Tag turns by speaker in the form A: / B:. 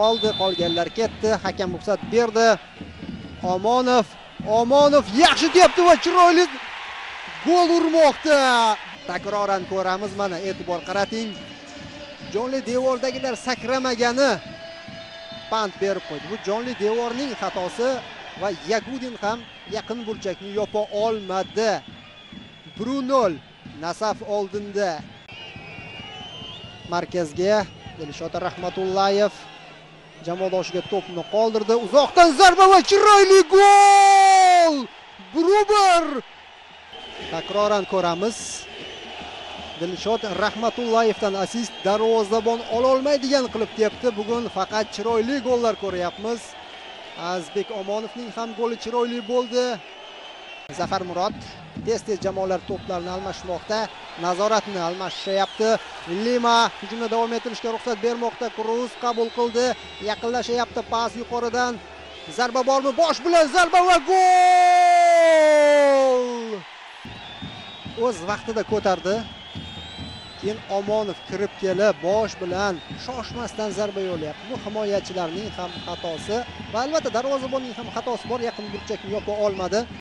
A: qoldi qolganlar ketdi hakam ruxsat berdi. Omonov omonov yaxshi tepdi va chiroyli gol urmoqda. Takroran ko'ramiz mana e'tibor qarating. Jonli devordagilar sakramagani pand berib qo'ydi. Bu jonli devorning xatosi va yagudin ham yaqin burchakni yopa olmadi. Brunol nasaf oldinda. Markazga dilshod rahmatullayev. Jamoadoshiga to'pni qoldirdi. Uzoqdan zarba va chiroyli gol! Bruber takroran ko'ramiz. Dilshod rahmatullayevdan assist darvozabon ololmaydigan qilib deyapti bugun faqat chiroyli gollar ko'ryapmiz. Azbek omonovning ham goli chiroyli bo'ldi. Zafar murod tez tez jamoalar to'plarni almashmoqda. Nazoratni almashishyapti lima hujumni davom ettirishga ruxsat bermoqda. Kruz qabul qildi. Yaqinlashyapti pas yuqoridan. Zarba bormi? Bosh bilan zarba va gol! O'z vaqtida ko'tardi. Keyin omonov kirib kelib bosh bilan shoshmasdan zarba yo'llayapti bu himoyachilarning ham xatosi va albatta darvozabonning ham xatosi bor. Yaqin burchakni yopa olmadi.